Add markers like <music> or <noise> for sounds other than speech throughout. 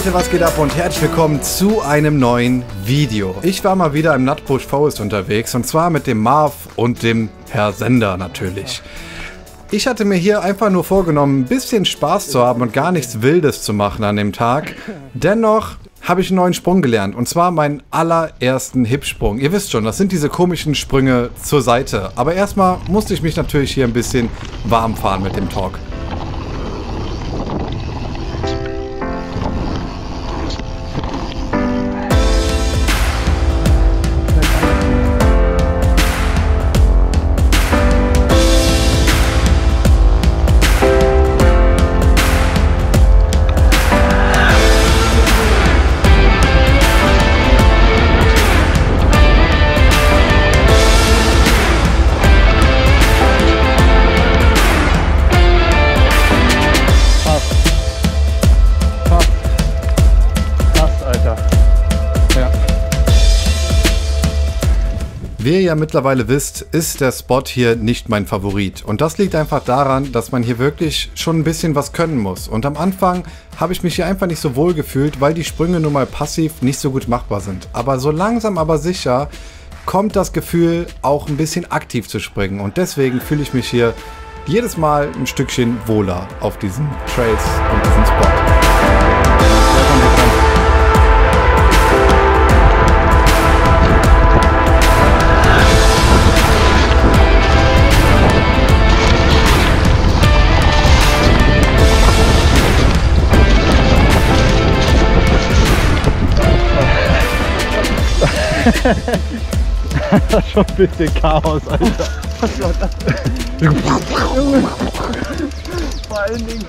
Leute, was geht ab und herzlich willkommen zu einem neuen Video. Ich war mal wieder im Nutbush Forest unterwegs und zwar mit dem Marv und dem Herr Sender natürlich. Ich hatte mir hier einfach nur vorgenommen, ein bisschen Spaß zu haben und gar nichts Wildes zu machen an dem Tag. Dennoch habe ich einen neuen Sprung gelernt und zwar meinen allerersten Hipsprung. Ihr wisst schon, das sind diese komischen Sprünge zur Seite. Aber erstmal musste ich mich natürlich hier ein bisschen warm fahren mit dem Talk. Wie ihr ja mittlerweile wisst, ist der Spot hier nicht mein Favorit. Und das liegt einfach daran, dass man hier wirklich schon ein bisschen was können muss. Und am Anfang habe ich mich hier einfach nicht so wohl gefühlt, weil die Sprünge nun mal passiv nicht so gut machbar sind. Aber so langsam aber sicher kommt das Gefühl, auch ein bisschen aktiv zu springen. Und deswegen fühle ich mich hier jedes Mal ein Stückchen wohler auf diesen Trails und diesem Spot. Das <laughs> ist schon ein bisschen Chaos, Alter. Was war das? Vor allen Dingen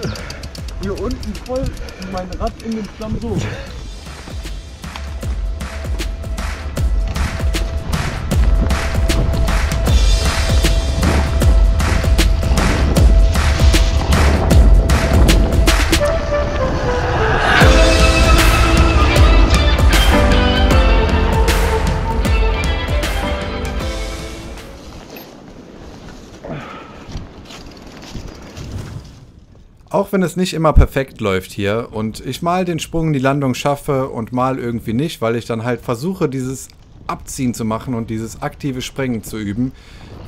hier unten voll mein Rad in den Schlamm so. Auch wenn es nicht immer perfekt läuft hier und ich mal den Sprung die Landung schaffe und mal irgendwie nicht, weil ich dann halt versuche, dieses Abziehen zu machen und dieses aktive Springen zu üben,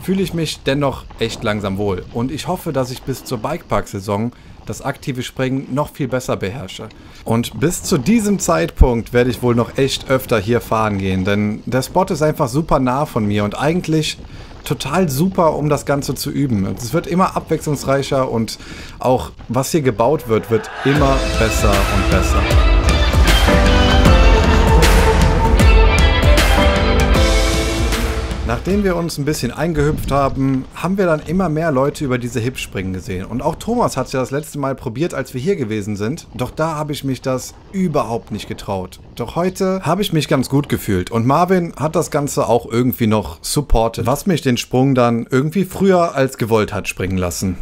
fühle ich mich dennoch echt langsam wohl. Und ich hoffe, dass ich bis zur Bikepark-Saison das aktive Springen noch viel besser beherrsche. Und bis zu diesem Zeitpunkt werde ich wohl noch echt öfter hier fahren gehen, denn der Spot ist einfach super nah von mir und eigentlich total super, um das Ganze zu üben. Es wird immer abwechslungsreicher und auch was hier gebaut wird, wird immer besser und besser. Nachdem wir uns ein bisschen eingehüpft haben, haben wir dann immer mehr Leute über diese Hip-Springen gesehen. Und auch Thomas hat es ja das letzte Mal probiert, als wir hier gewesen sind. Doch da habe ich mich das überhaupt nicht getraut. Doch heute habe ich mich ganz gut gefühlt. Und Marvin hat das Ganze auch irgendwie noch supportet, was mich den Sprung dann irgendwie früher als gewollt hat springen lassen.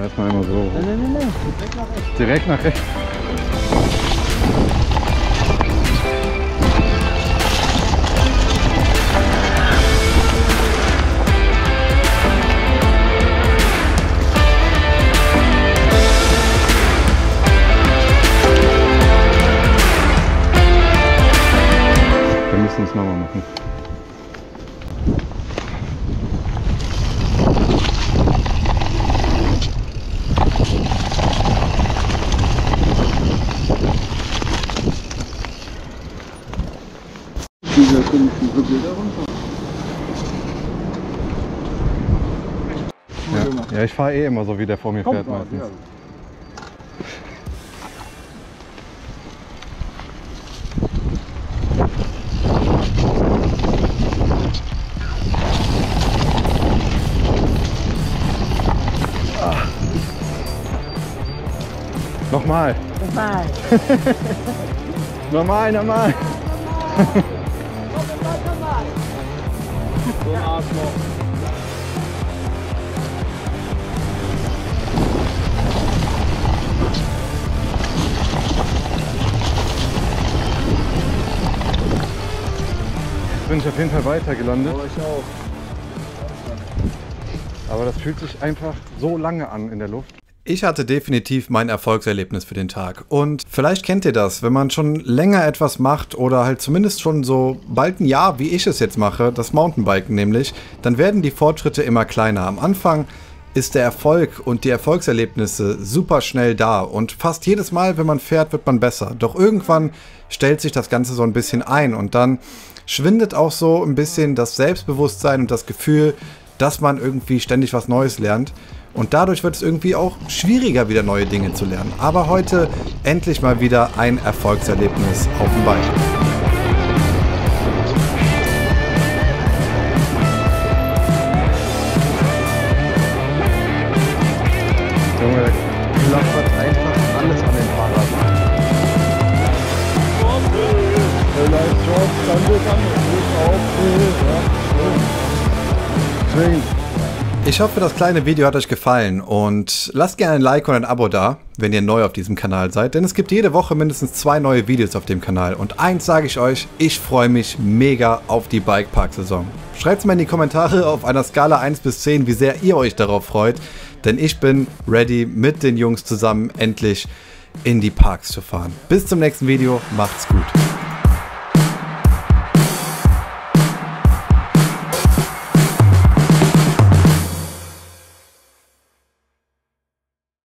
Erstmal immer so. Nein, nein, nein, direkt nach rechts. Direkt nach rechts. Diese komischen Wirbel darunter. Ja, ja ich fahre eh immer so, wie der vor mir Kommt fährt meistens. Ja. Nochmal. Nochmal. <laughs> nochmal, nochmal. <laughs> <laughs> So ein Arschloch. Jetzt bin ich auf jeden Fall weiter gelandet. Aber ich auch. Aber das fühlt sich einfach so lange an in der Luft. Ich hatte definitiv mein Erfolgserlebnis für den Tag. Und vielleicht kennt ihr das, wenn man schon länger etwas macht oder halt zumindest schon so bald ein Jahr, wie ich es jetzt mache, das Mountainbiken nämlich, dann werden die Fortschritte immer kleiner. Am Anfang ist der Erfolg und die Erfolgserlebnisse super schnell da und fast jedes Mal, wenn man fährt, wird man besser. Doch irgendwann stellt sich das Ganze so ein bisschen ein und dann schwindet auch so ein bisschen das Selbstbewusstsein und das Gefühl, dass man irgendwie ständig was Neues lernt. Und dadurch wird es irgendwie auch schwieriger, wieder neue Dinge zu lernen. Aber heute endlich mal wieder ein Erfolgserlebnis auf dem Bike. Schon, dann wird dann auf. Swing. Ich hoffe, das kleine Video hat euch gefallen und lasst gerne ein Like und ein Abo da, wenn ihr neu auf diesem Kanal seid, denn es gibt jede Woche mindestens zwei neue Videos auf dem Kanal und eins sage ich euch, ich freue mich mega auf die Bikepark-Saison. Schreibt mir in die Kommentare auf einer Skala 1 bis 10, wie sehr ihr euch darauf freut, denn ich bin ready mit den Jungs zusammen endlich in die Parks zu fahren. Bis zum nächsten Video, macht's gut.